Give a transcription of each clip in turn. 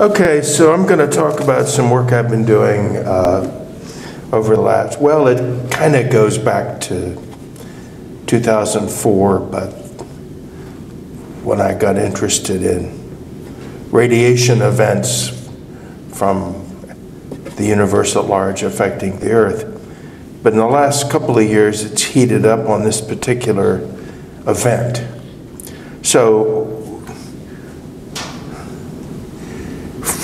Okay, so I'm going to talk about some work I've been doing uh, over the last, well, it kind of goes back to 2004, but when I got interested in radiation events from the universe at large affecting the Earth. But in the last couple of years, it's heated up on this particular event. So,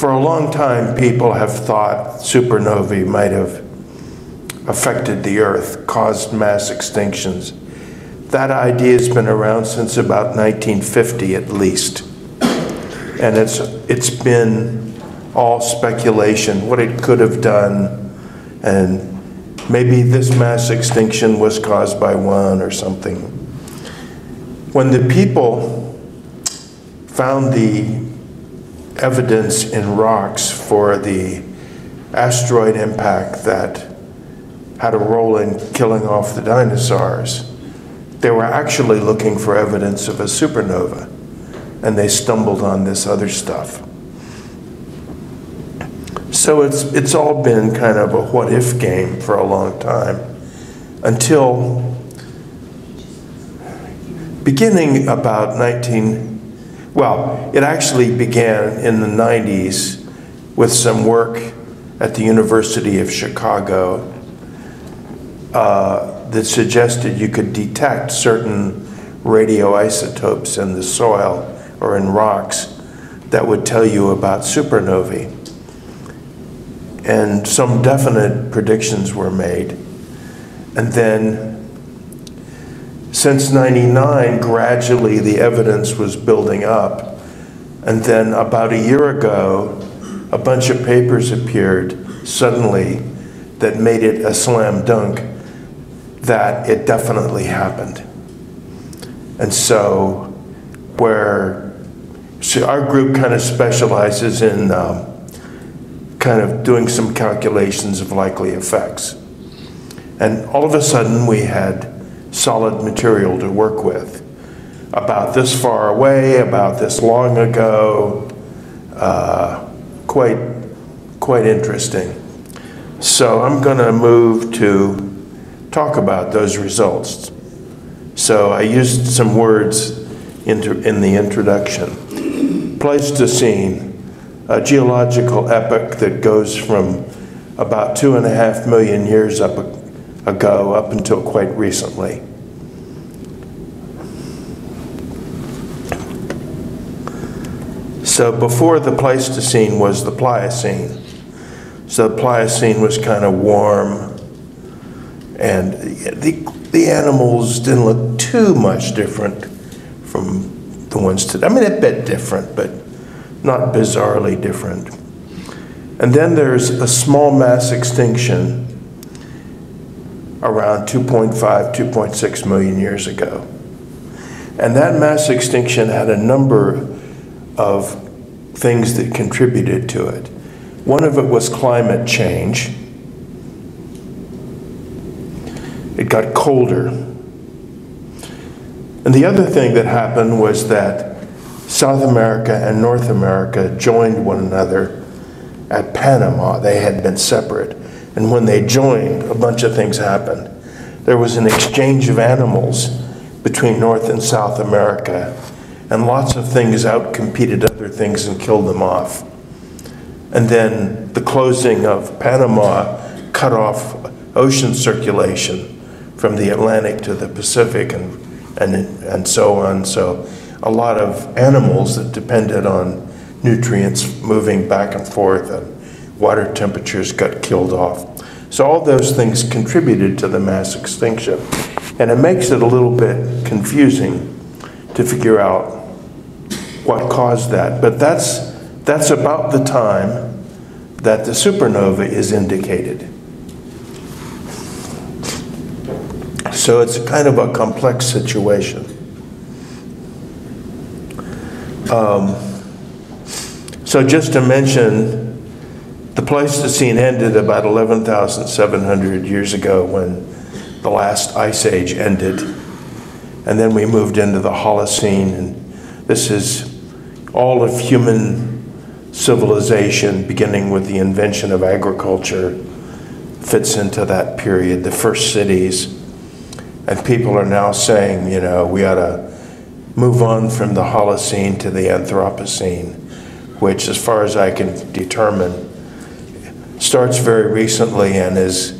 for a long time, people have thought supernovae might have affected the Earth, caused mass extinctions. That idea has been around since about 1950 at least. And it's, it's been all speculation, what it could have done, and maybe this mass extinction was caused by one or something. When the people found the evidence in rocks for the asteroid impact that had a role in killing off the dinosaurs, they were actually looking for evidence of a supernova, and they stumbled on this other stuff. So it's, it's all been kind of a what if game for a long time until beginning about 19, well, it actually began in the 90s with some work at the University of Chicago uh, that suggested you could detect certain radioisotopes in the soil or in rocks that would tell you about supernovae. And some definite predictions were made. And then, since 99, gradually the evidence was building up. And then, about a year ago, a bunch of papers appeared suddenly that made it a slam dunk that it definitely happened. And so, where so our group kind of specializes in um, kind of doing some calculations of likely effects. And all of a sudden, we had solid material to work with about this far away, about this long ago. Uh, quite, quite interesting. So I'm going to move to talk about those results. So I used some words in the introduction. Pleistocene, a geological epoch that goes from about two and a half million years up ago up until quite recently. So before the Pleistocene was the Pliocene. So the Pliocene was kind of warm, and the, the animals didn't look too much different from the ones today. I mean, a bit different, but not bizarrely different. And then there's a small mass extinction around 2.5, 2.6 million years ago. And that mass extinction had a number of things that contributed to it. One of it was climate change it got colder. And the other thing that happened was that South America and North America joined one another at Panama. They had been separate. And when they joined, a bunch of things happened. There was an exchange of animals between North and South America, and lots of things outcompeted other things and killed them off. And then the closing of Panama cut off ocean circulation from the Atlantic to the Pacific and, and, and so on. So a lot of animals that depended on nutrients moving back and forth and water temperatures got killed off. So all those things contributed to the mass extinction. And it makes it a little bit confusing to figure out what caused that. But that's, that's about the time that the supernova is indicated. So it's kind of a complex situation. Um, so just to mention, the Pleistocene ended about 11,700 years ago when the last ice age ended. And then we moved into the Holocene, and this is all of human civilization, beginning with the invention of agriculture, fits into that period, the first cities. And people are now saying, you know, we ought to move on from the Holocene to the Anthropocene, which, as far as I can determine, starts very recently and is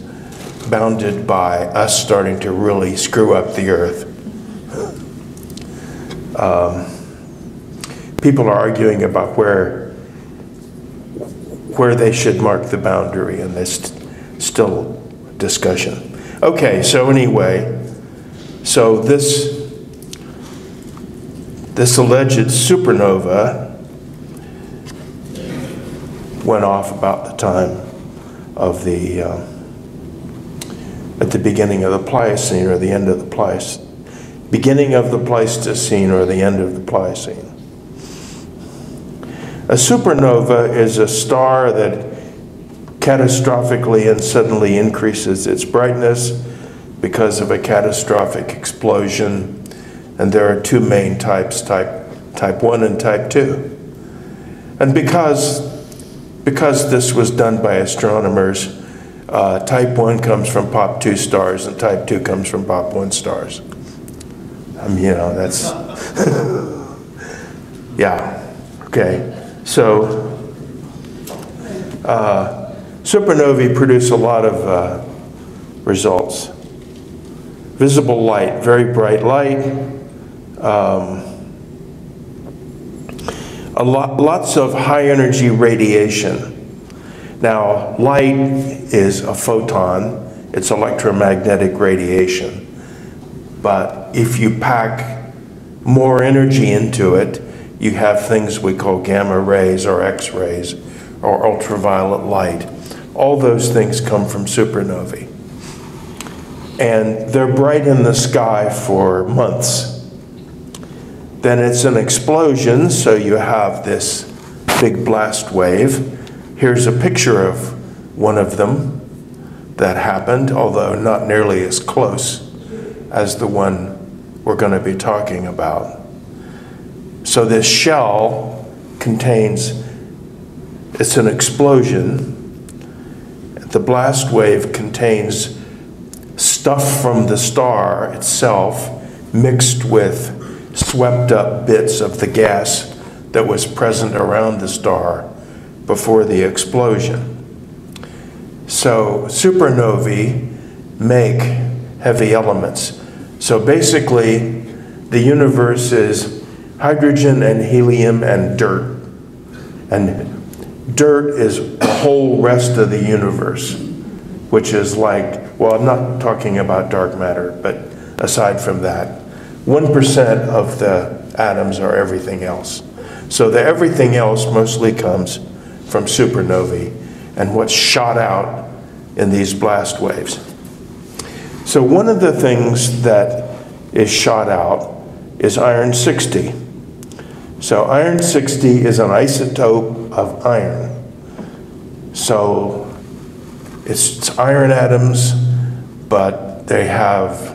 bounded by us starting to really screw up the earth. Um, people are arguing about where where they should mark the boundary, and there's still discussion. Okay, so anyway, so this this alleged supernova went off about the time of the uh, at the beginning of the Pliocene or the end of the Pliocene, beginning of the Pleistocene or the end of the Pliocene. A supernova is a star that catastrophically and suddenly increases its brightness because of a catastrophic explosion. And there are two main types, type, type 1 and type 2. And because, because this was done by astronomers, uh, type 1 comes from pop 2 stars and type 2 comes from pop 1 stars. I mean, you know, that's, yeah, okay. So, uh, supernovae produce a lot of uh, results. Visible light, very bright light. Um, lot, lots of high energy radiation. Now, light is a photon, it's electromagnetic radiation. But if you pack more energy into it, you have things we call gamma rays or X rays or ultraviolet light. All those things come from supernovae. And they're bright in the sky for months. Then it's an explosion, so you have this big blast wave. Here's a picture of one of them that happened, although not nearly as close as the one we're going to be talking about. So this shell contains, it's an explosion. The blast wave contains stuff from the star itself mixed with swept up bits of the gas that was present around the star before the explosion. So supernovae make heavy elements. So basically, the universe is hydrogen and helium and dirt. And dirt is the whole rest of the universe, which is like, well, I'm not talking about dark matter, but aside from that, 1% of the atoms are everything else. So the everything else mostly comes from supernovae and what's shot out in these blast waves. So one of the things that is shot out is iron 60. So iron 60 is an isotope of iron. So it's, it's iron atoms, but they have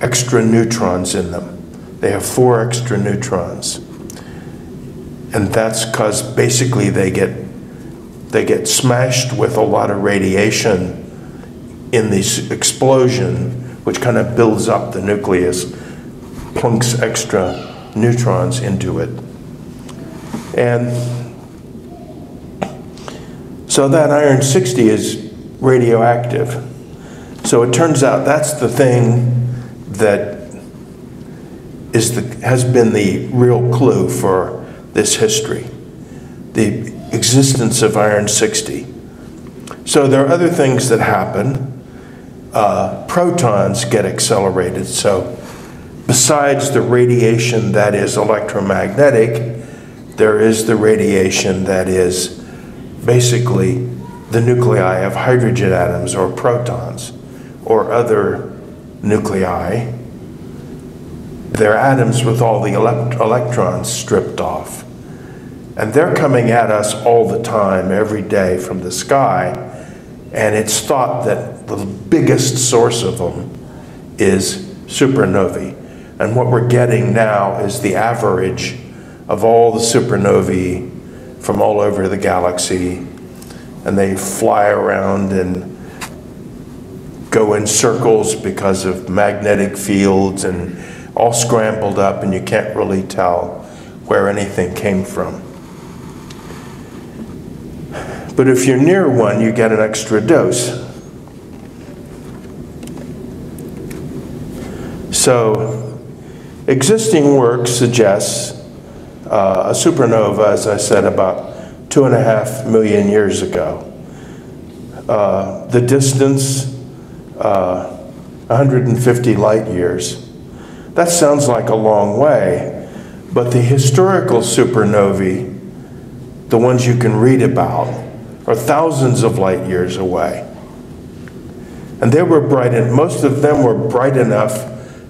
extra neutrons in them. They have four extra neutrons. And that's because basically they get they get smashed with a lot of radiation in this explosion, which kind of builds up the nucleus, plunks extra neutrons into it. And so that iron 60 is radioactive. So it turns out that's the thing that is the, has been the real clue for this history the existence of iron 60. So there are other things that happen. Uh, protons get accelerated. So besides the radiation that is electromagnetic, there is the radiation that is basically the nuclei of hydrogen atoms or protons or other nuclei. They're atoms with all the elect electrons stripped off. And they're coming at us all the time, every day from the sky. And it's thought that the biggest source of them is supernovae. And what we're getting now is the average of all the supernovae from all over the galaxy, and they fly around and go in circles because of magnetic fields and all scrambled up, and you can't really tell where anything came from. But if you're near one, you get an extra dose. So, existing work suggests uh, a supernova, as I said, about two and a half million years ago. Uh, the distance, uh, 150 light years. That sounds like a long way, but the historical supernovae, the ones you can read about, are thousands of light years away. And they were bright, and most of them were bright enough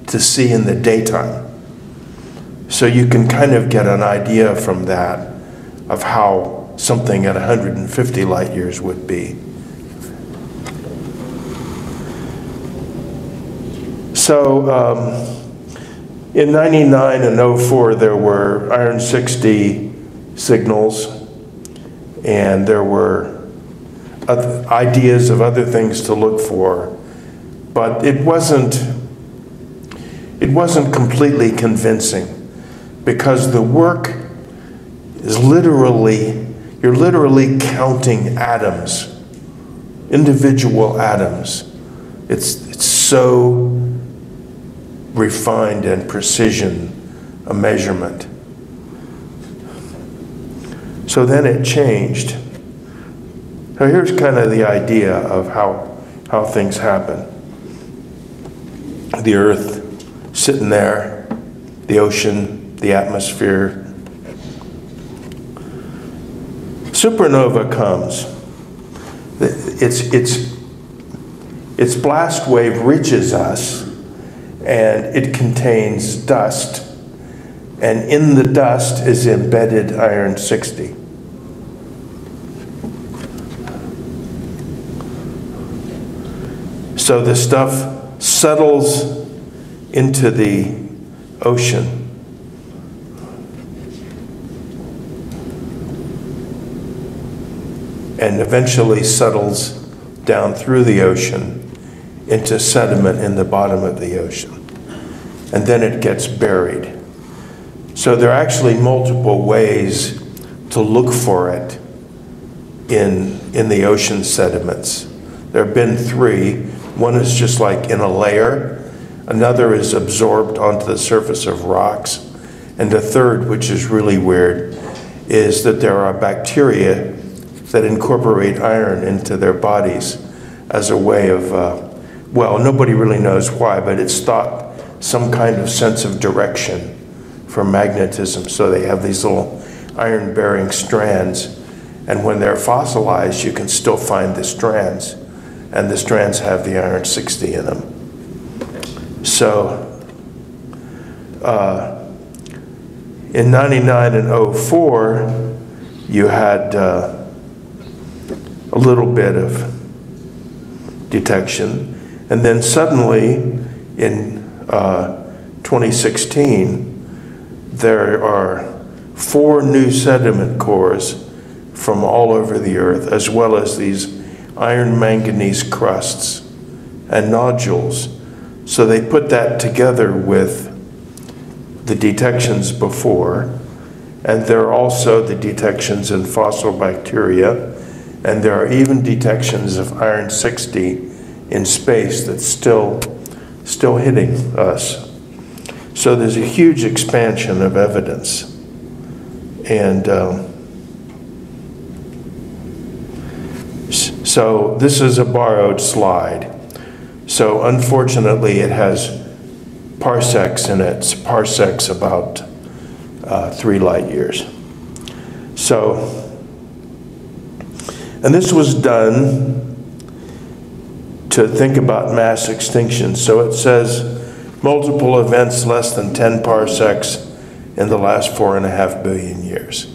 to see in the daytime. So you can kind of get an idea from that of how something at 150 light years would be. So um, in 99 and 04, there were iron 60 signals, and there were ideas of other things to look for, but it wasn't, it wasn't completely convincing because the work is literally, you're literally counting atoms, individual atoms. It's, it's so refined and precision a measurement. So then it changed. So here's kind of the idea of how, how things happen. The earth sitting there, the ocean, the atmosphere. Supernova comes. Its, its, its blast wave reaches us and it contains dust. And in the dust is embedded iron 60. So the stuff settles into the ocean. And eventually settles down through the ocean into sediment in the bottom of the ocean. And then it gets buried. So there are actually multiple ways to look for it in, in the ocean sediments. There have been three. One is just like in a layer, another is absorbed onto the surface of rocks, and the third, which is really weird, is that there are bacteria that incorporate iron into their bodies as a way of uh, well, nobody really knows why, but it's thought some kind of sense of direction for magnetism. So they have these little iron bearing strands. And when they're fossilized, you can still find the strands. And the strands have the iron 60 in them. So uh, in 99 and 04, you had uh, a little bit of detection. And then suddenly, in uh, 2016, there are four new sediment cores from all over the earth, as well as these iron manganese crusts and nodules. So they put that together with the detections before, and there are also the detections in fossil bacteria, and there are even detections of iron 60 in space that's still, still hitting us. So there's a huge expansion of evidence. And um, so this is a borrowed slide. So unfortunately, it has parsecs in it. Parsecs about uh, three light years. So, and this was done to think about mass extinction. So it says multiple events less than 10 parsecs in the last four and a half billion years.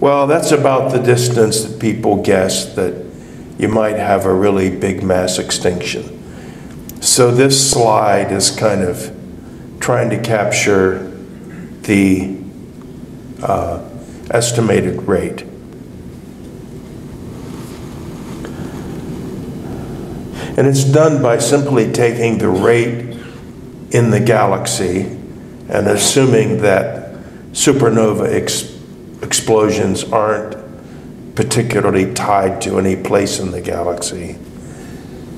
Well, that's about the distance that people guess that you might have a really big mass extinction. So this slide is kind of trying to capture the uh, estimated rate. And it's done by simply taking the rate in the galaxy and assuming that supernova ex explosions aren't particularly tied to any place in the galaxy,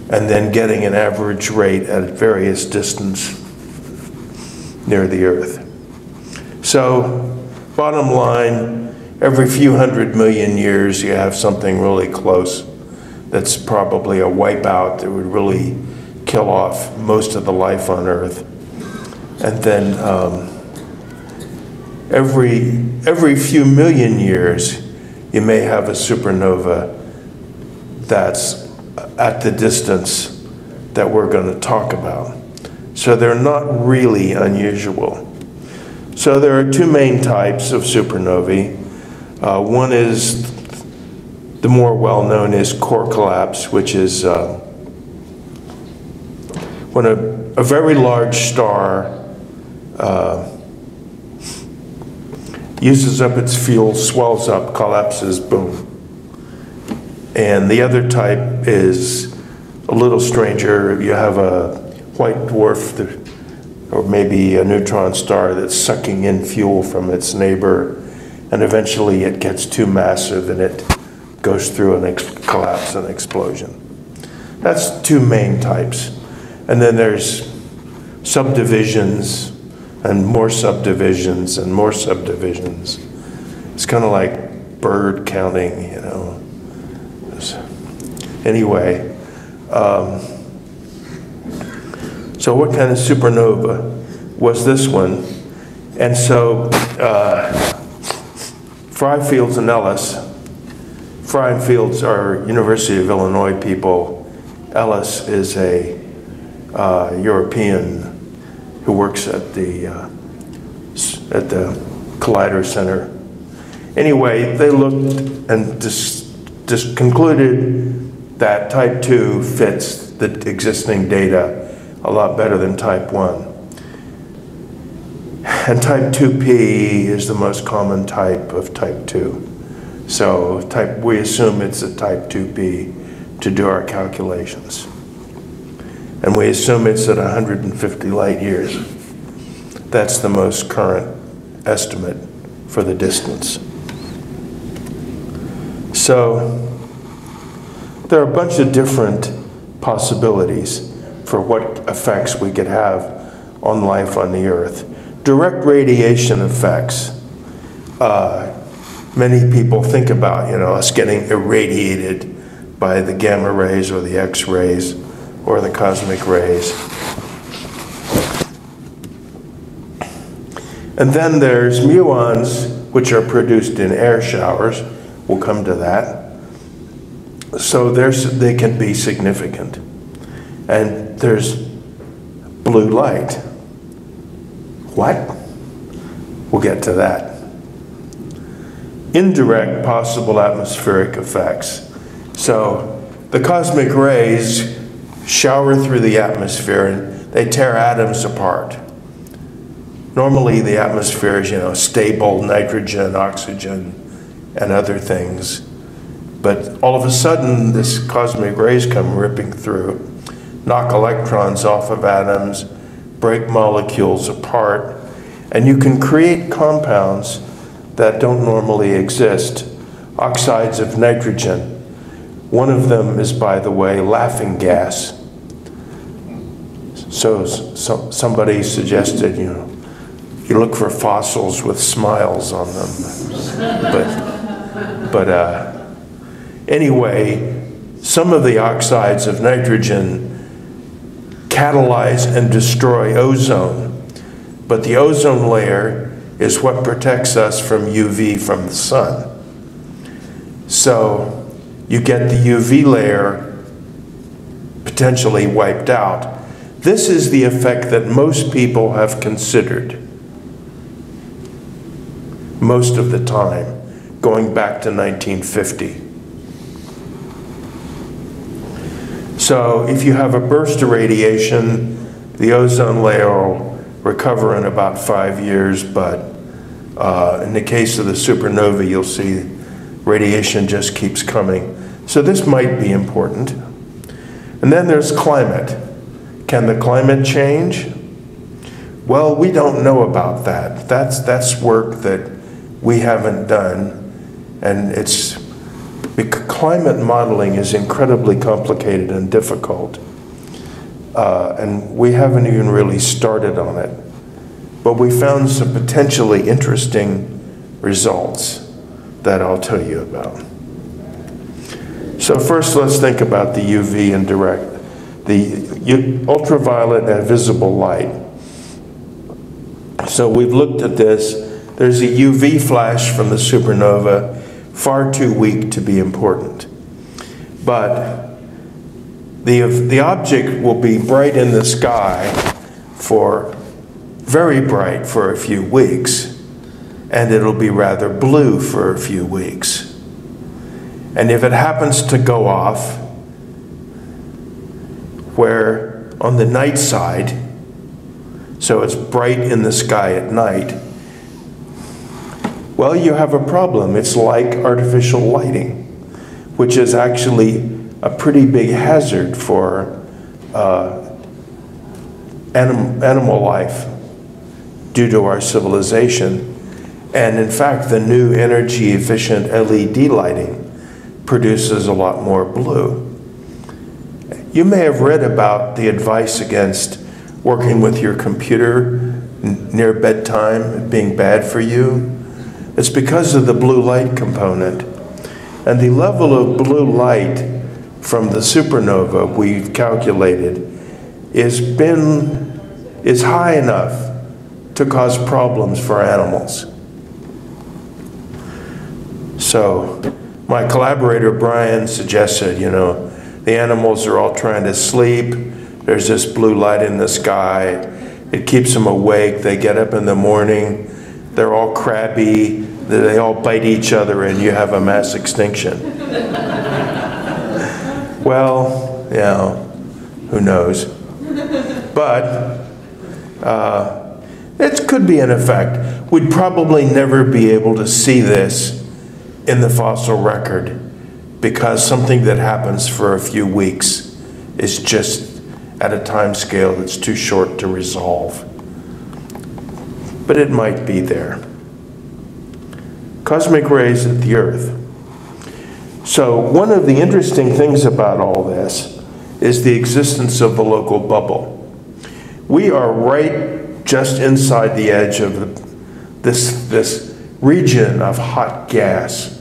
and then getting an average rate at various distance near the Earth. So, bottom line, every few hundred million years you have something really close that's probably a wipeout that would really kill off most of the life on Earth. And then um, every, every few million years, you may have a supernova that's at the distance that we're going to talk about. So they're not really unusual. So there are two main types of supernovae. Uh, one is the more well known is core collapse, which is uh, when a, a, very large star uh, uses up its fuel, swells up, collapses, boom. And the other type is a little stranger. You have a white dwarf that, or maybe a neutron star that's sucking in fuel from its neighbor, and eventually it gets too massive and it goes through an collapse and explosion. That's two main types. And then there's subdivisions and more subdivisions and more subdivisions. It's kind of like bird counting, you know. Anyway, um, so what kind of supernova was this one? And so uh, Fry Fields and Ellis Fry and Fields are University of Illinois people. Ellis is a uh, European who works at the uh, at the Collider Center. Anyway, they looked and just, just concluded that type 2 fits the existing data a lot better than type 1. And type 2P is the most common type of type 2. So type, we assume it's a type 2P to do our calculations. And we assume it's at 150 light years. That's the most current estimate for the distance. So there are a bunch of different possibilities for what effects we could have on life on the Earth. Direct radiation effects. Uh, many people think about, you know, us getting irradiated by the gamma rays or the X rays or the cosmic rays. And then there's muons, which are produced in air showers. We'll come to that. So there's, they can be significant. And there's blue light. What? We'll get to that indirect possible atmospheric effects. So the cosmic rays shower through the atmosphere and they tear atoms apart. Normally the atmosphere is, you know, stable nitrogen, oxygen, and other things. But all of a sudden, this cosmic rays come ripping through, knock electrons off of atoms, break molecules apart, and you can create compounds that don't normally exist, oxides of nitrogen. One of them is, by the way, laughing gas. So, so somebody suggested, you know, you look for fossils with smiles on them. but but uh, anyway, some of the oxides of nitrogen catalyze and destroy ozone. But the ozone layer is what protects us from UV from the sun. So you get the UV layer potentially wiped out. This is the effect that most people have considered most of the time, going back to 1950. So if you have a burst of radiation, the ozone layer will recover in about five years, but uh, in the case of the supernova, you'll see radiation just keeps coming. So this might be important. And then there's climate. Can the climate change? Well, we don't know about that. That's, that's work that we haven't done. And it's climate modeling is incredibly complicated and difficult. Uh, and we haven't even really started on it. But we found some potentially interesting results that I'll tell you about. So first let's think about the UV and direct, the ultraviolet and visible light. So we've looked at this. There's a UV flash from the supernova, far too weak to be important. But the, the object will be bright in the sky for very bright for a few weeks, and it'll be rather blue for a few weeks. And if it happens to go off where on the night side, so it's bright in the sky at night, well, you have a problem. It's like artificial lighting, which is actually a pretty big hazard for uh, anim animal life due to our civilization. And in fact, the new energy efficient LED lighting produces a lot more blue. You may have read about the advice against working with your computer near bedtime being bad for you. It's because of the blue light component. And the level of blue light from the supernova we've calculated is been is high enough to cause problems for animals. So my collaborator Brian suggested, you know, the animals are all trying to sleep. There's this blue light in the sky. It keeps them awake. They get up in the morning they're all crabby, they all bite each other, and you have a mass extinction. well, yeah, who knows? But uh, it could be an effect. We'd probably never be able to see this in the fossil record because something that happens for a few weeks is just at a time scale that's too short to resolve but it might be there. Cosmic rays at the Earth. So, one of the interesting things about all this is the existence of the local bubble. We are right just inside the edge of the, this, this region of hot gas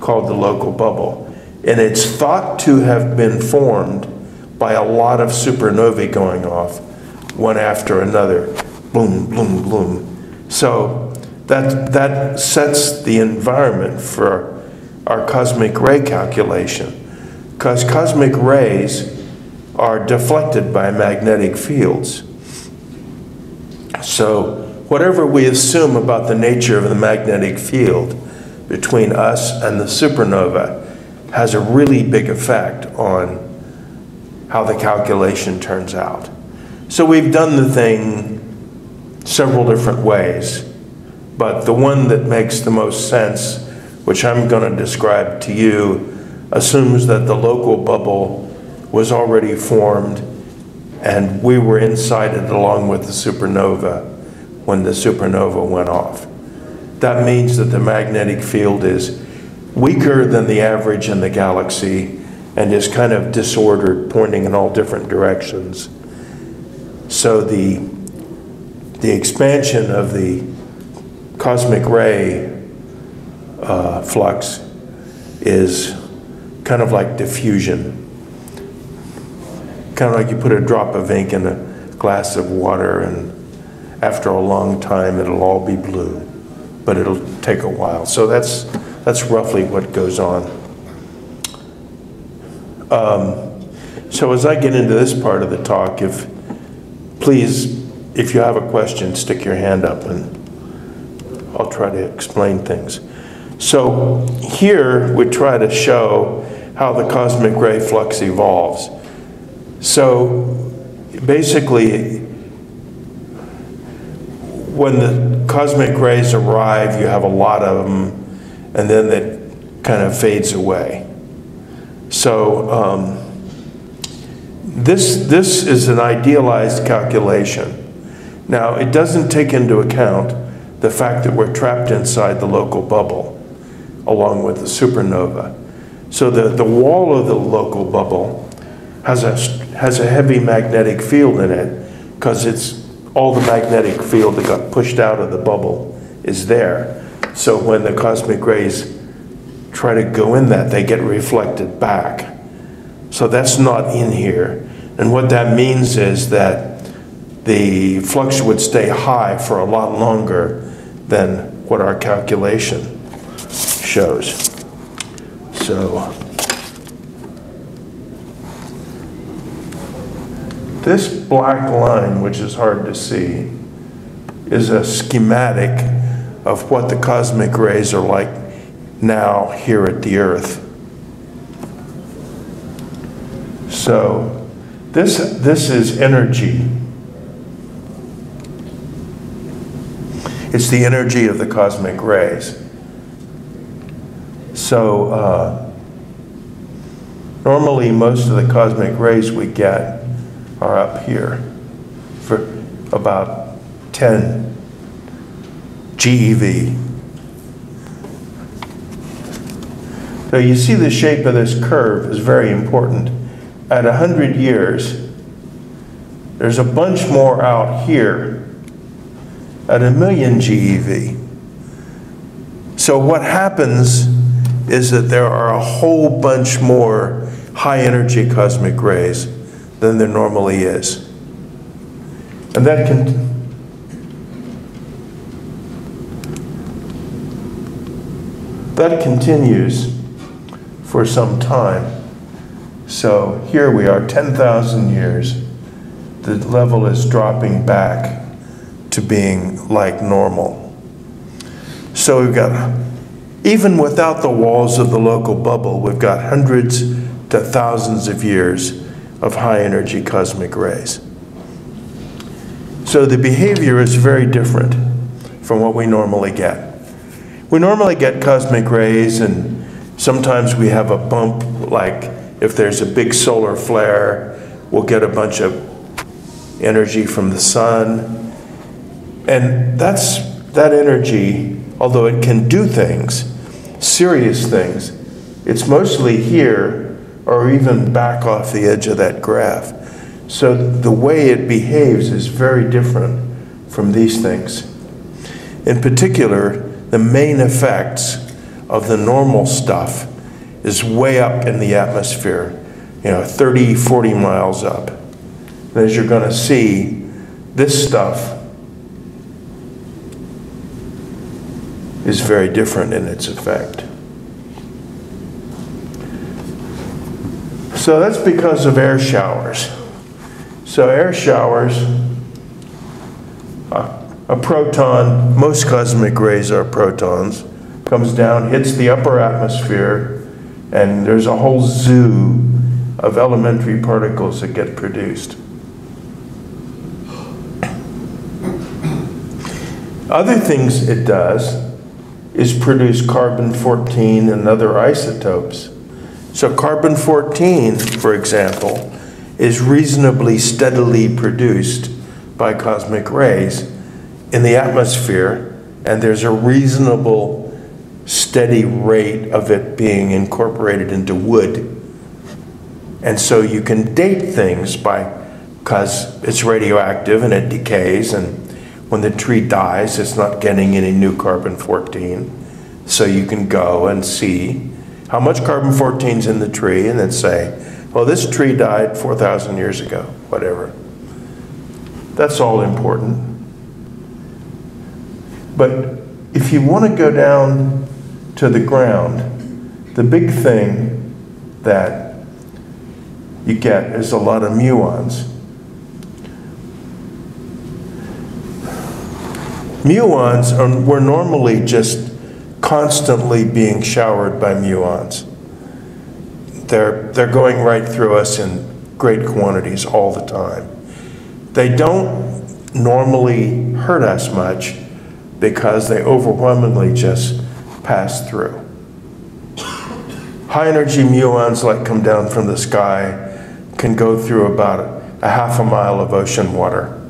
called the local bubble. And it's thought to have been formed by a lot of supernovae going off, one after another, boom, boom, boom. So that, that sets the environment for our cosmic ray calculation. Because cosmic rays are deflected by magnetic fields. So whatever we assume about the nature of the magnetic field between us and the supernova has a really big effect on how the calculation turns out. So we've done the thing several different ways. But the one that makes the most sense, which I'm going to describe to you, assumes that the local bubble was already formed and we were inside it along with the supernova when the supernova went off. That means that the magnetic field is weaker than the average in the galaxy and is kind of disordered, pointing in all different directions. So the the expansion of the cosmic ray uh, flux is kind of like diffusion. Kind of like you put a drop of ink in a glass of water and after a long time it'll all be blue, but it'll take a while. So that's, that's roughly what goes on. Um, so as I get into this part of the talk, if please if you have a question, stick your hand up and I'll try to explain things. So here we try to show how the cosmic ray flux evolves. So basically, when the cosmic rays arrive, you have a lot of them, and then it kind of fades away. So um, this, this is an idealized calculation. Now, it doesn't take into account the fact that we're trapped inside the local bubble along with the supernova. So the, the wall of the local bubble has a, has a heavy magnetic field in it because it's all the magnetic field that got pushed out of the bubble is there. So when the cosmic rays try to go in that, they get reflected back. So that's not in here. And what that means is that the flux would stay high for a lot longer than what our calculation shows. So this black line, which is hard to see, is a schematic of what the cosmic rays are like now here at the Earth. So this, this is energy. It's the energy of the cosmic rays. So uh, normally most of the cosmic rays we get are up here for about 10 GeV. So you see the shape of this curve is very important. At 100 years, there's a bunch more out here at a million GeV. So what happens is that there are a whole bunch more high energy cosmic rays than there normally is. And that can that continues for some time. So here we are, 10,000 years. The level is dropping back to being like normal. So we've got, even without the walls of the local bubble, we've got hundreds to thousands of years of high energy cosmic rays. So the behavior is very different from what we normally get. We normally get cosmic rays and Sometimes we have a bump, like if there's a big solar flare, we'll get a bunch of energy from the sun. And that's that energy, although it can do things, serious things, it's mostly here or even back off the edge of that graph. So the way it behaves is very different from these things. In particular, the main effects of the normal stuff is way up in the atmosphere, you know, 30, 40 miles up. And as you're going to see, this stuff is very different in its effect. So that's because of air showers. So air showers, uh, a proton, most cosmic rays are protons, comes down, hits the upper atmosphere, and there's a whole zoo of elementary particles that get produced. Other things it does is produce carbon 14 and other isotopes. So carbon 14, for example, is reasonably steadily produced by cosmic rays in the atmosphere, and there's a reasonable steady rate of it being incorporated into wood. And so you can date things by, because it's radioactive and it decays, and when the tree dies, it's not getting any new carbon 14. So you can go and see how much carbon 14 is in the tree and then say, well, this tree died 4,000 years ago, whatever. That's all important. But if you want to go down to the ground, the big thing that you get is a lot of muons. Muons are, were normally just constantly being showered by muons. They're, they're going right through us in great quantities all the time. They don't normally hurt us much because they overwhelmingly just pass through. High energy muons like come down from the sky can go through about a half a mile of ocean water.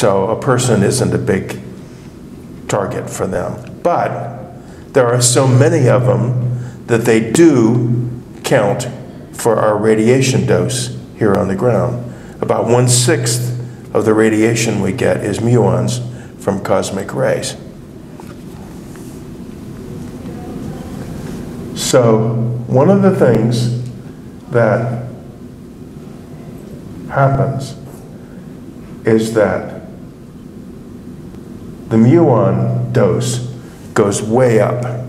So a person isn't a big target for them. But there are so many of them that they do count for our radiation dose here on the ground. About one sixth of the radiation we get is muons from cosmic rays. So, one of the things that happens is that the muon dose goes way up.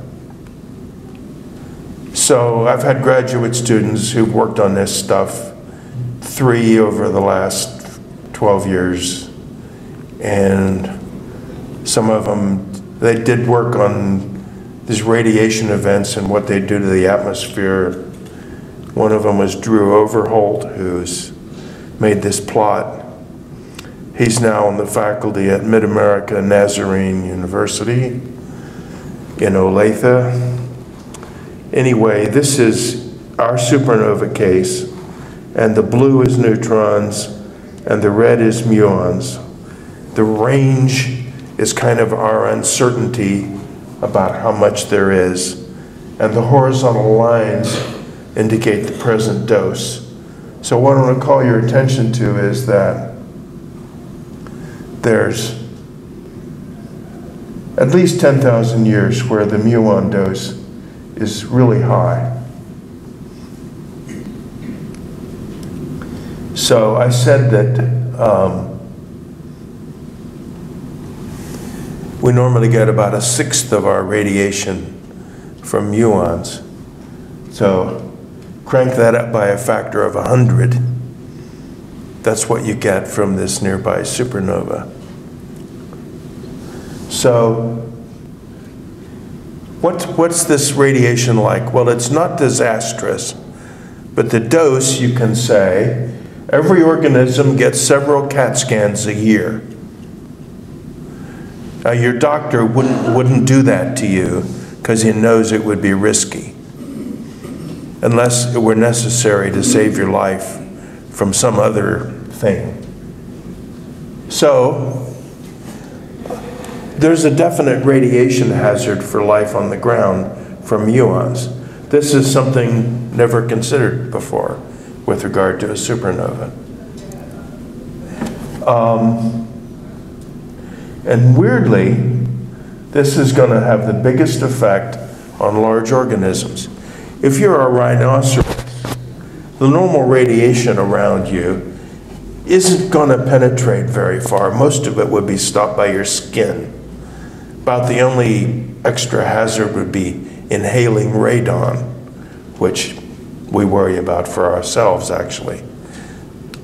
So I've had graduate students who've worked on this stuff, three over the last 12 years, and some of them, they did work on these radiation events and what they do to the atmosphere. One of them was Drew Overholt, who's made this plot. He's now on the faculty at Mid America Nazarene University in Olathe. Anyway, this is our supernova case, and the blue is neutrons, and the red is muons. The range is kind of our uncertainty about how much there is, and the horizontal lines indicate the present dose. So what I want to call your attention to is that there's at least 10,000 years where the muon dose is really high. So I said that um, we normally get about a sixth of our radiation from muons. So crank that up by a factor of 100. That's what you get from this nearby supernova. So what, what's this radiation like? Well, it's not disastrous, but the dose, you can say, every organism gets several CAT scans a year. Now, your doctor wouldn't, wouldn't do that to you because he knows it would be risky, unless it were necessary to save your life from some other thing. So, there's a definite radiation hazard for life on the ground from muons. This is something never considered before with regard to a supernova. Um, and weirdly, this is going to have the biggest effect on large organisms. If you're a rhinoceros, the normal radiation around you isn't going to penetrate very far. Most of it would be stopped by your skin. About the only extra hazard would be inhaling radon, which we worry about for ourselves actually.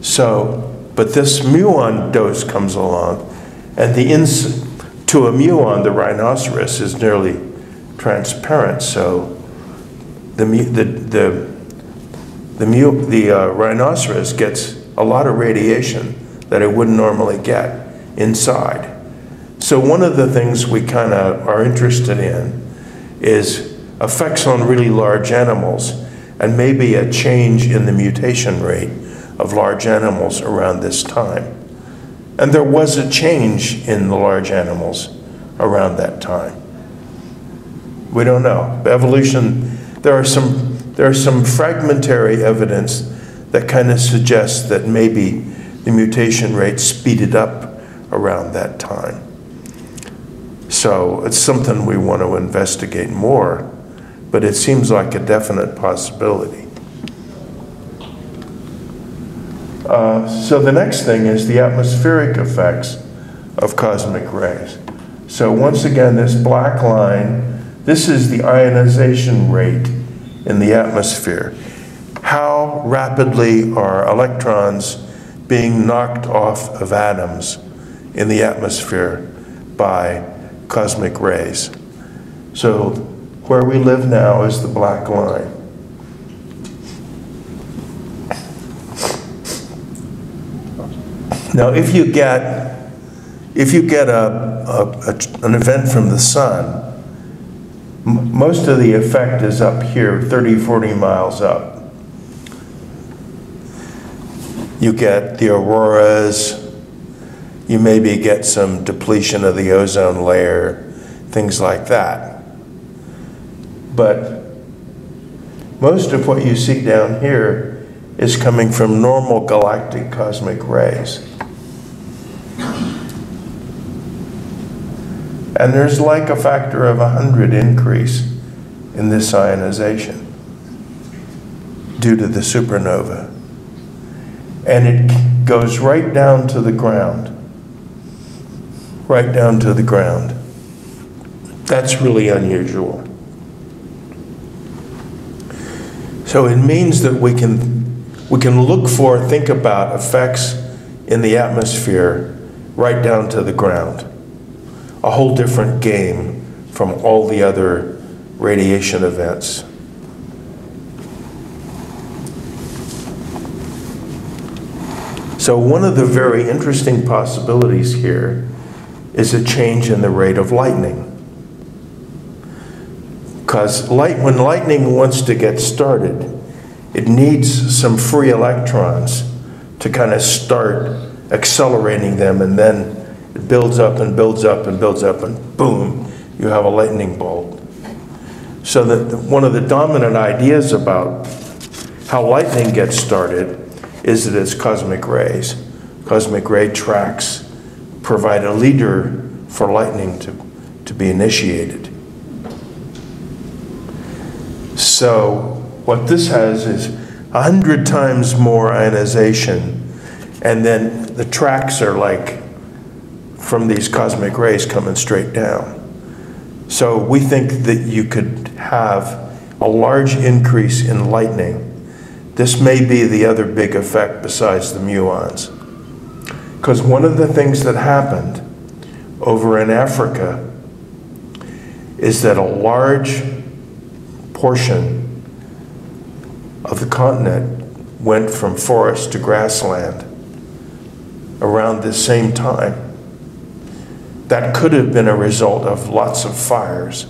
So, but this muon dose comes along and the ins to a muon, the rhinoceros, is nearly transparent. So the, the, the, the, mu, the uh, rhinoceros gets a lot of radiation that it wouldn't normally get inside. So one of the things we kind of are interested in is effects on really large animals and maybe a change in the mutation rate of large animals around this time. And there was a change in the large animals around that time. We don't know. Evolution, there are some, there are some fragmentary evidence that kind of suggests that maybe the mutation rate speeded up around that time. So it's something we want to investigate more, but it seems like a definite possibility. Uh, so the next thing is the atmospheric effects of cosmic rays. So once again, this black line, this is the ionization rate in the atmosphere. How rapidly are electrons being knocked off of atoms in the atmosphere by cosmic rays? So where we live now is the black line. Now, if you get, if you get a, a, a an event from the sun, most of the effect is up here, 30, 40 miles up. you get the auroras, you maybe get some depletion of the ozone layer, things like that. But most of what you see down here is coming from normal galactic cosmic rays. And there's like a factor of 100 increase in this ionization due to the supernova. And it goes right down to the ground. Right down to the ground. That's really unusual. So it means that we can, we can look for, think about effects in the atmosphere right down to the ground. A whole different game from all the other radiation events. So one of the very interesting possibilities here is a change in the rate of lightning. Because light, when lightning wants to get started, it needs some free electrons to kind of start accelerating them, and then builds up and builds up and builds up, and boom, you have a lightning bolt. So that one of the dominant ideas about how lightning gets started is that it's cosmic rays. Cosmic ray tracks provide a leader for lightning to, to be initiated. So what this has is a hundred times more ionization, and then the tracks are like from these cosmic rays coming straight down. So we think that you could have a large increase in lightning. This may be the other big effect besides the muons. Because one of the things that happened over in Africa is that a large portion of the continent went from forest to grassland around this same time. That could have been a result of lots of fires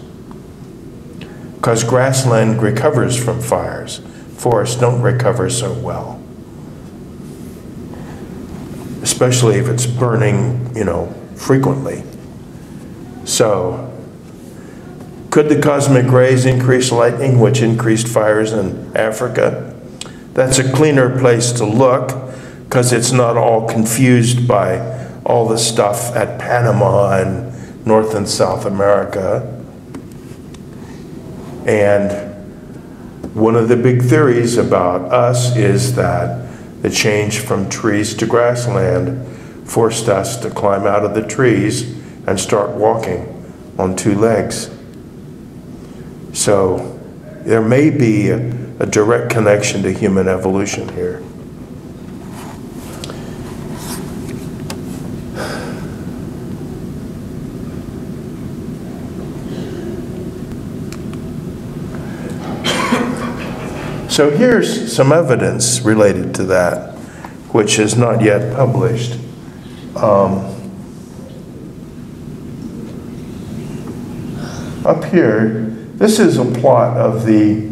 because grassland recovers from fires. Forests don't recover so well, especially if it's burning, you know, frequently. So could the cosmic rays increase lightning, which increased fires in Africa? That's a cleaner place to look because it's not all confused by all the stuff at Panama and North and South America. And one of the big theories about us is that the change from trees to grassland forced us to climb out of the trees and start walking on two legs. So there may be a, a direct connection to human evolution here. So here's some evidence related to that, which is not yet published. Um, up here, this is a plot of the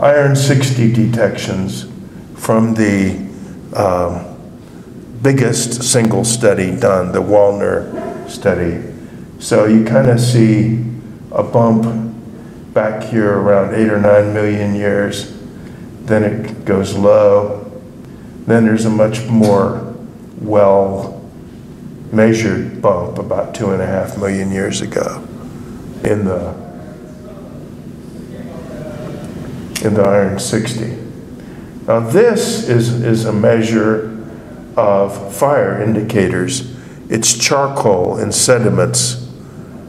iron 60 detections from the um, biggest single study done, the Wallner study. So you kind of see a bump back here around eight or nine million years. Then it goes low. Then there's a much more well measured bump about two and a half million years ago in the in the iron 60. Now this is, is a measure of fire indicators. It's charcoal and sediments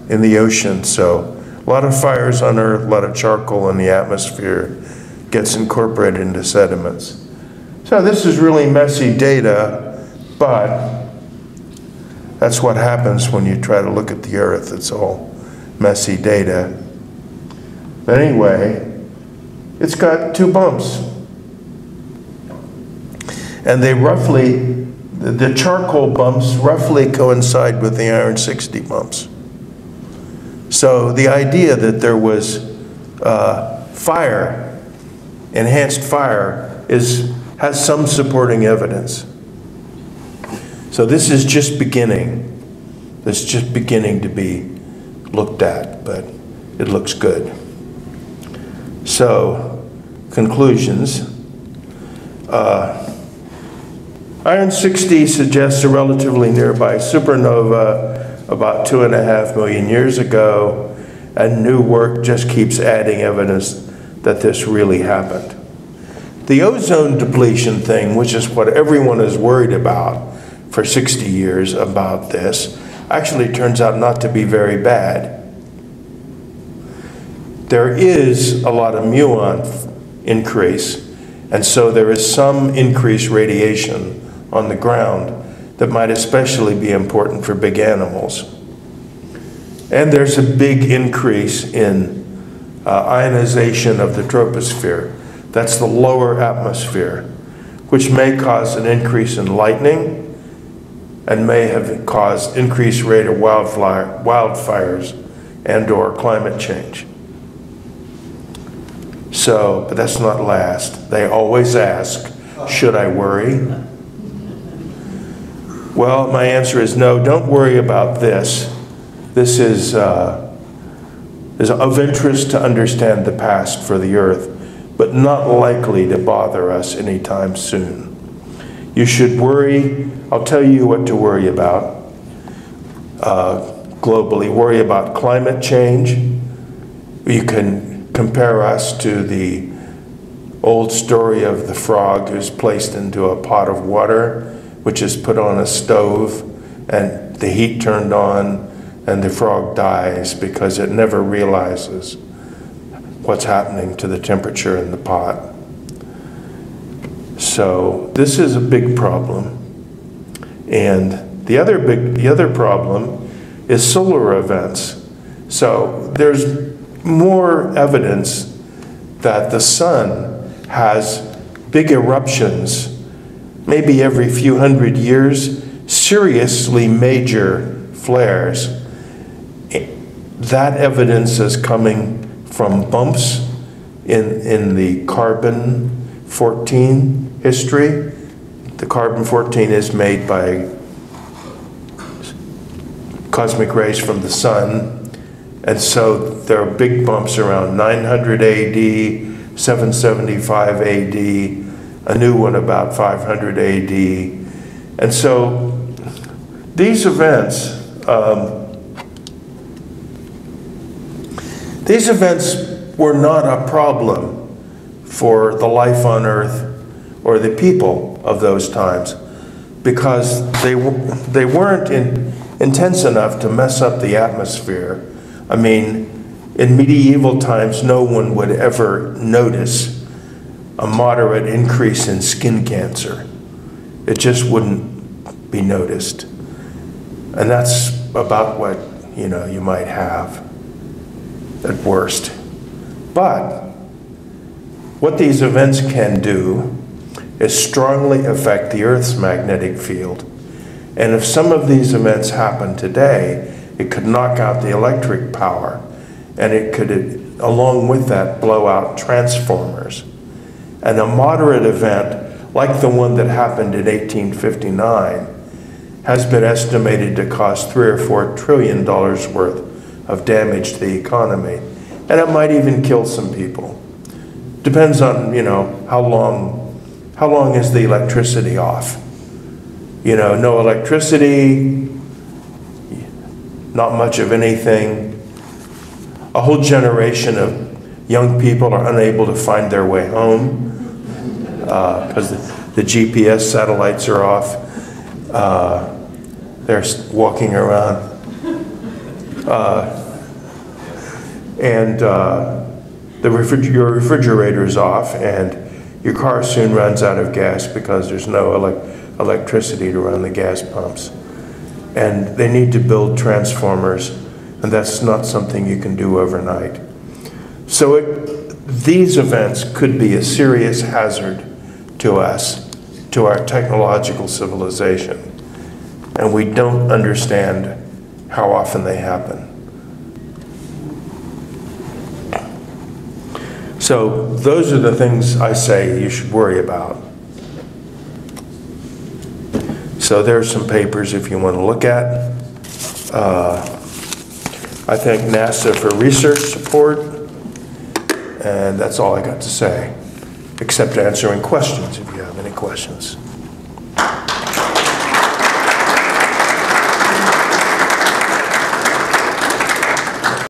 in the ocean. So a lot of fires on Earth, a lot of charcoal in the atmosphere gets incorporated into sediments. So this is really messy data, but that's what happens when you try to look at the Earth. It's all messy data. But anyway, it's got two bumps. And they roughly, the charcoal bumps roughly coincide with the iron 60 bumps. So the idea that there was uh, fire, enhanced fire, is, has some supporting evidence. So this is just beginning. It's just beginning to be looked at, but it looks good. So, conclusions. Uh, Iron 60 suggests a relatively nearby supernova about two and a half million years ago, and new work just keeps adding evidence that this really happened. The ozone depletion thing, which is what everyone is worried about for 60 years about this, actually turns out not to be very bad. There is a lot of muon increase, and so there is some increased radiation on the ground that might especially be important for big animals. And there's a big increase in uh, ionization of the troposphere. That's the lower atmosphere, which may cause an increase in lightning and may have caused increased rate of wildfire, wildfires and or climate change. So, but that's not last. They always ask, should I worry? Well, my answer is no, don't worry about this. This is, uh, is of interest to understand the past for the earth, but not likely to bother us anytime soon. You should worry, I'll tell you what to worry about uh, globally. Worry about climate change. You can compare us to the old story of the frog who's placed into a pot of water, which is put on a stove, and the heat turned on, and the frog dies because it never realizes what's happening to the temperature in the pot. So this is a big problem. And the other big the other problem is solar events. So there's more evidence that the sun has big eruptions, maybe every few hundred years, seriously major flares. That evidence is coming from bumps in, in the carbon 14 history. The carbon 14 is made by cosmic rays from the sun and so there are big bumps around 900 AD, 775 AD, a new one about 500 AD. And so these events, um, these events were not a problem for the life on earth or the people of those times because they, they weren't in, intense enough to mess up the atmosphere I mean, in medieval times, no one would ever notice a moderate increase in skin cancer. It just wouldn't be noticed. And that's about what, you know, you might have at worst. But what these events can do is strongly affect the Earth's magnetic field. And if some of these events happen today, it could knock out the electric power, and it could, along with that, blow out transformers. And a moderate event, like the one that happened in 1859, has been estimated to cost three or four trillion dollars worth of damage to the economy. And it might even kill some people. Depends on, you know, how long, how long is the electricity off? You know, no electricity, not much of anything. A whole generation of young people are unable to find their way home because uh, the, the, GPS satellites are off. Uh, they're walking around. Uh, and uh, the your refrigerator is off, and your car soon runs out of gas because there's no ele electricity to run the gas pumps and they need to build transformers, and that's not something you can do overnight. So it, these events could be a serious hazard to us, to our technological civilization, and we don't understand how often they happen. So those are the things I say you should worry about. So there are some papers if you want to look at. Uh, I thank NASA for research support, and that's all I got to say, except answering questions if you have any questions.